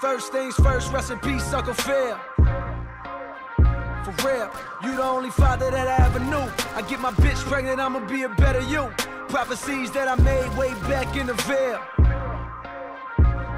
First things first, rest in peace, sucker fair. For real, you the only father that I ever knew. I get my bitch pregnant, I'ma be a better you. Prophecies that I made way back in the veil.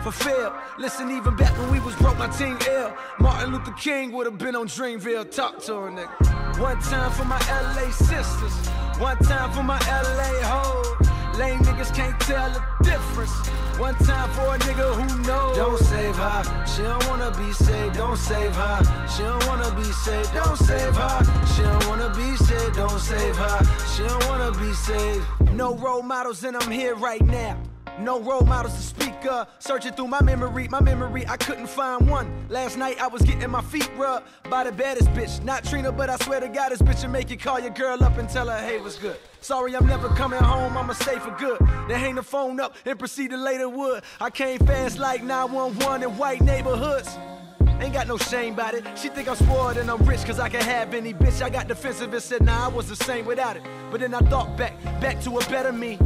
Fulfilled. Listen, even back when we was broke, my team ill. Martin Luther King would have been on Dreamville. Talk to her, nigga. One time for my LA sisters. One time for my LA hoes. Lame niggas can't tell the difference. One time for a nigga who knows. Don't save her. She don't wanna be saved. Don't save her. She don't wanna be saved. Don't save her. She don't wanna be saved. Don't save her. She don't wanna be saved. No role models, and I'm here right now. No role models to speak of. Searching through my memory, my memory, I couldn't find one. Last night I was getting my feet rubbed by the baddest bitch. Not Trina, but I swear to God, this bitch will make you call your girl up and tell her, hey, what's good? Sorry, I'm never coming home, I'ma stay for good. Then hang the phone up and proceed to lay the wood. I came fast like 911 in white neighborhoods. Ain't got no shame about it. She think I'm spoiled and I'm rich cause I can have any bitch. I got defensive and said, nah, I was the same without it. But then I thought back, back to a better me.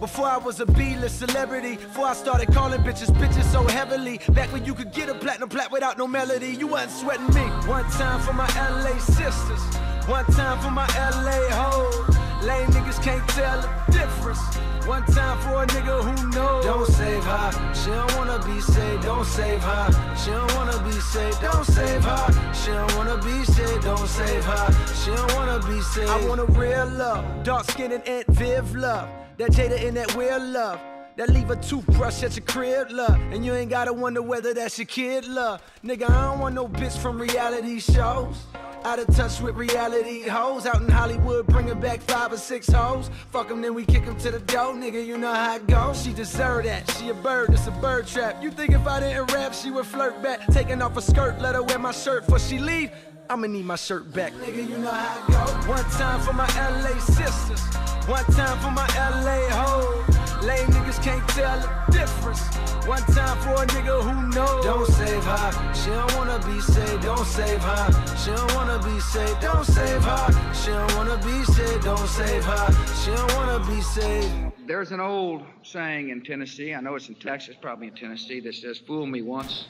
Before I was a B-list celebrity, before I started calling bitches bitches so heavily. Back when you could get a platinum plat without no melody, you wasn't sweating me. One time for my LA sisters, one time for my LA hoes. Lame niggas can't tell the difference. One time for a nigga who knows. Don't save her. She don't wanna be saved. Don't save her. She don't wanna be saved. Don't save her. She don't wanna be saved. Don't save her. She don't wanna be saved. I want a real love, dark skin and Aunt Viv love. That Jada in that weird love. That leave a toothbrush at your crib, love. And you ain't gotta wonder whether that's your kid, love. Nigga, I don't want no bitch from reality shows. Out of touch with reality hoes. Out in Hollywood, bringing back five or six hoes. Fuck them, then we kick them to the door, nigga. You know how it goes. She deserve that. She a bird, it's a bird trap. You think if I didn't rap, she would flirt back? Taking off her skirt, let her wear my shirt before she leave. I'ma need my shirt back. Nigga, you know how it goes. One time for my LA sisters. One time for my LA hoes. Lame niggas can't tell the difference. One time for a nigga who knows. Don't save her. She don't wanna be saved. Don't save her. She don't wanna be saved. Don't save her. She don't wanna be saved. Don't save her. She don't wanna be saved. There's an old saying in Tennessee, I know it's in Texas, probably in Tennessee, that says, Fool me once,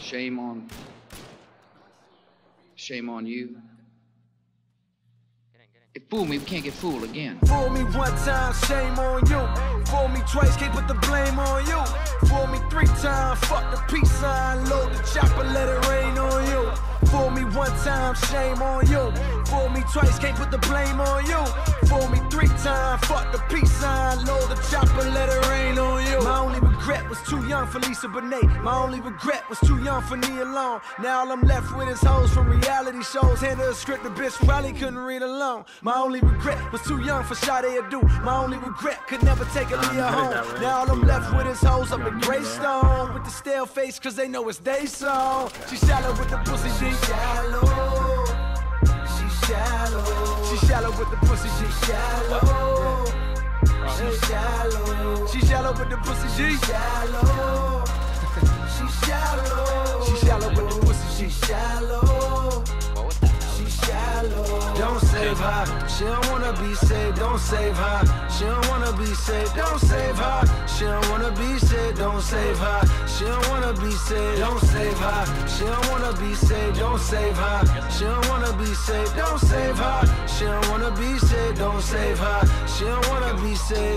shame on shame on you. Fool me, we can't get fooled again. Fool me one time, shame on you. Fool me twice, can't put the blame on you. Fool me three times, fuck the peace sign, load the chopper, let it rain on you. Fool me one time, shame on you. Fool me twice, can't put the blame on you. Fool me three times, fuck the peace sign, load was too young for Lisa Bonet. My only regret was too young for Nia Long. Now all I'm left with is hoes from reality shows. Handle a script the bitch probably couldn't read alone. My only regret was too young for Sade Adu. My only regret could never take a Leah home. Now all I'm left with is hoes up in Greystone. With the stale face, cause they know it's they song. She shallow with the pussy, she shallow. She shallow. She shallow with the pussy, she shallow. She shallow. She shallow with the pussy, she shallow. She shallow. She shallow with the pussy, she shallow. She shallow. Don't save her. She don't wanna be saved. Don't save her. She don't wanna be saved. Don't save her. She don't wanna be saved. Don't save her. She don't wanna be saved. Don't save her. She don't wanna be saved. Don't save her. She don't wanna be saved. Don't save her. She don't wanna be saved. Don't save her. She don't wanna be saved.